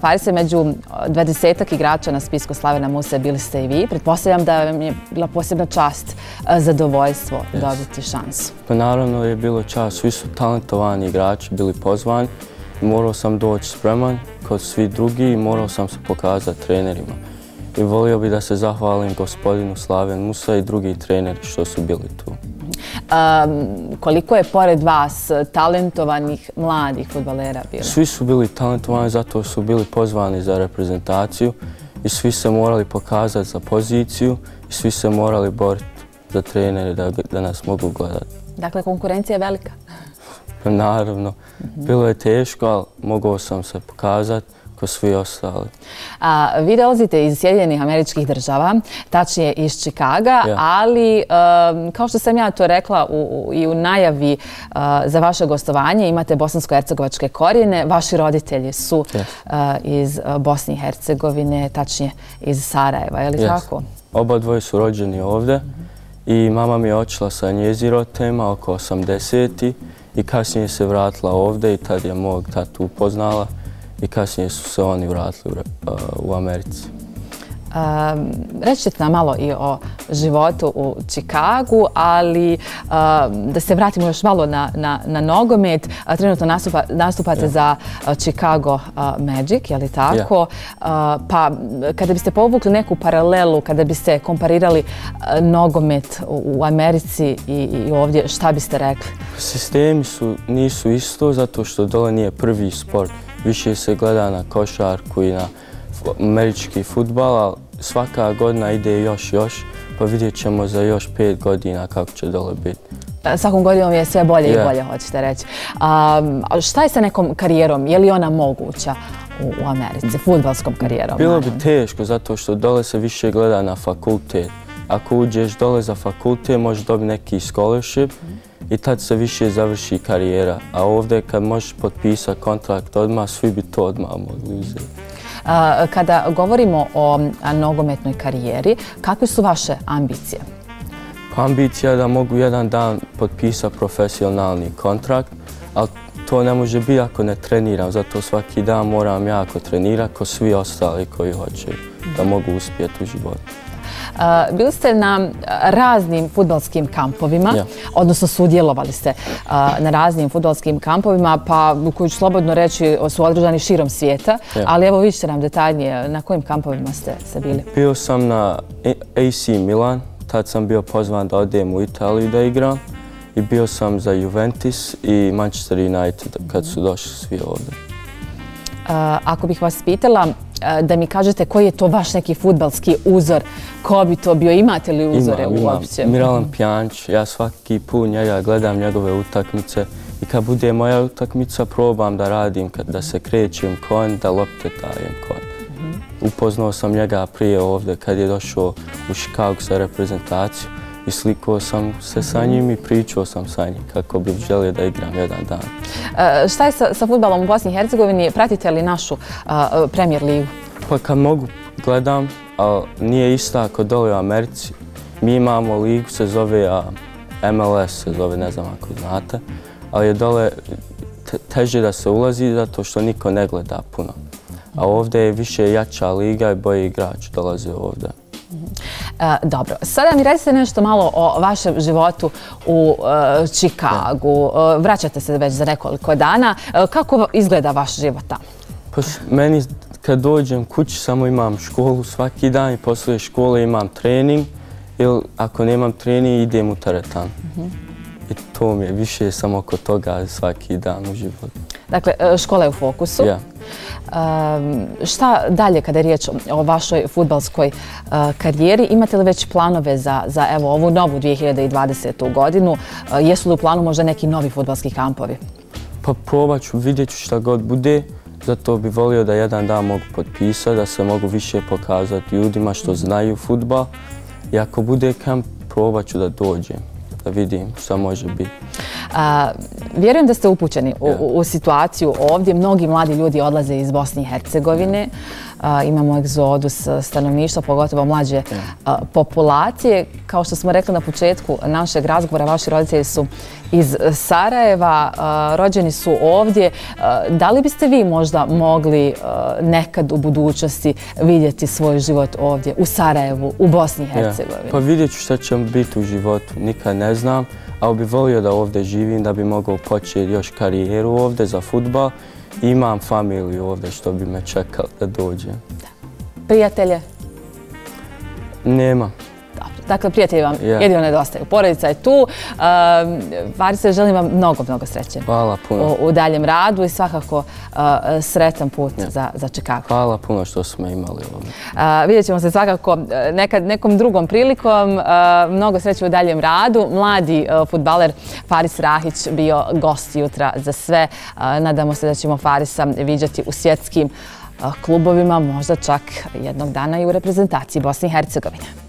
Farise, među 20 igrača na spisku Slavena Musa bili ste i vi. Pretpostavljam da vam je bila posebna čast, zadovoljstvo dobiti šansu. Pa naravno je bilo čast. Svi su talentovani igrači, bili pozvani. Morao sam doći spreman kod svi drugi i morao sam se pokazati trenerima. I volio bi da se zahvalim gospodinu Slaven Musa i drugi treneri što su bili tu. Koliko je pored vas talentovanih mladih futbalera bilo? Svi su bili talentovani zato su bili pozvani za reprezentaciju i svi se morali pokazati za poziciju i svi se morali boriti za trenere da nas mogu gledati. Dakle, konkurencija je velika? Naravno. Bilo je teško, ali mogao sam se pokazati ko svi ostali. Vi dolazite iz Sjedinjenih američkih država, tačnije iz Čikaga, ali kao što sam ja to rekla i u najavi za vaše gostovanje, imate bosansko-hercegovačke korijene. Vaši roditelji su iz Bosne i Hercegovine, tačnije iz Sarajeva, je li tako? Oba dvoje su rođeni ovde i mama mi je očila sa njezirotema oko 80. i kasnije se vratila ovde i tad je mog tatu upoznala i kasnije su se oni vratili u Americi. Reći ćete nam malo i o životu u Čikagu, ali da se vratimo još malo na nogomet. Trenutno nastupate za Chicago Magic, je li tako? Pa kada biste povukli neku paralelu, kada biste komparirali nogomet u Americi i ovdje, šta biste rekli? Sistemi nisu isto zato što dole nije prvi sport. Više se gleda na košarku i na američki futbal, ali svaka godina ide još još, pa vidjet ćemo za još pet godina kako će dole biti. E, svakom godinom je sve bolje i bolje, hoćete reći. Šta je sa nekom karijerom? Je li ona moguća u Americi, futbalskom karijerom? Bilo bi teško, zato što dole se više gleda na fakultet. Ako uđeš dole za fakultet, možeš dobiti neki scholarship i tad se više završi karijera. A ovdje kad možeš potpisati kontrakt odmah, svi bi to odmah mogli uzeti. Kada govorimo o nogometnoj karijeri, kakve su vaše ambicije? Pa ambicija je da mogu jedan dan potpisati profesionalni kontrakt, ali to ne može biti ako ne treniram, zato svaki dan moram jako trenirati ko svi ostali koji hoće da mogu uspjeti u životu. Bili ste na raznim futbalskim kampovima, odnosno sudjelovali ste na raznim futbalskim kampovima, pa koji ću slobodno reći su održani širom svijeta, ali evo vidite nam detaljnije na kojim kampovima ste se bili. Bio sam na AC Milan, tad sam bio pozvan da odem u Italiju da igram i bio sam za Juventus i Manchester United kad su došli svi ovdje. Ako bih vas pitala, da mi kažete koji je to vaš neki futbalski uzor, ko bi to bio, imate li uzore uopće? Imam, Miralan Pjanč, ja svaki put njega gledam njegove utakmice. I kad bude moja utakmica probam da radim, da se krećem kon, da lopte dajem kon. Upoznao sam njega prije ovdje kad je došao u Chicago sa reprezentacijom i slikao sam se sa njim i pričao sam sa njim kako bih želio da igram jedan dan. E, šta je sa futbalom u Bosni i Hercegovini? Pratite li našu premier ligu? Pa kad mogu gledam, ali nije ista ako dole u Americi. Mi imamo ligu, se zove MLS, se zove, ne znam ako znate, ali je dole teže da se ulazi zato što niko ne gleda puno. A ovdje je više jača liga i boji igrač dolaze ovdje. E, dobro, sada mi recite nešto malo o vašem životu u Čikagu. E, vraćate se već za nekoliko dana. E, kako izgleda vaš život tamo? Pa meni kad dođem kući samo imam školu svaki dan i posle škole imam trening. Ili ako nemam trening idem u teretan. Mhm. I to mi je više samo oko toga svaki dan u životu. Dakle, škola je u fokusu. Ja. Šta dalje kada je riječ o vašoj futbalskoj karijeri? Imate li već planove za ovu novu 2020. godinu? Jesu li u planu možda neki novi futbalski kampovi? Pa probat ću, vidjet ću šta god bude. Zato bi volio da jedan dan mogu potpisati, da se mogu više pokazati ljudima što znaju futbal. I ako bude kamp, probat ću da dođem, da vidim šta može biti. Vjerujem da ste upućeni u situaciju ovdje. Mnogi mladi ljudi odlaze iz Bosne i Hercegovine. Imamo egzodus stanovništva, pogotovo mlađe populacije. Kao što smo rekli na početku našeg razgovora, vaši roditelji su iz Sarajeva, rođeni su ovdje. Da li biste vi možda mogli nekad u budućnosti vidjeti svoj život ovdje u Sarajevu, u Bosni i Hercegovini? Pa vidjet ću šta će biti u životu, nikad ne znam ali bi volio da ovdje živim, da bi mogao početi još karijeru ovdje za futbal. Imam familiju ovdje što bi me čekali da dođem. Prijatelje? Nema. Dakle, prijatelji vam jedino nedostaju. Porodica je tu. Varise, želim vam mnogo, mnogo sreće. Hvala puno. U daljem radu i svakako sretan put za Čikago. Hvala puno što smo imali ovdje. Vidjet ćemo se svakako nekom drugom prilikom. Mnogo sreće u daljem radu. Mladi futbaler Faris Rahić bio gost jutra za sve. Nadamo se da ćemo Farisa vidjeti u svjetskim klubovima, možda čak jednog dana i u reprezentaciji Bosne i Hercegovine.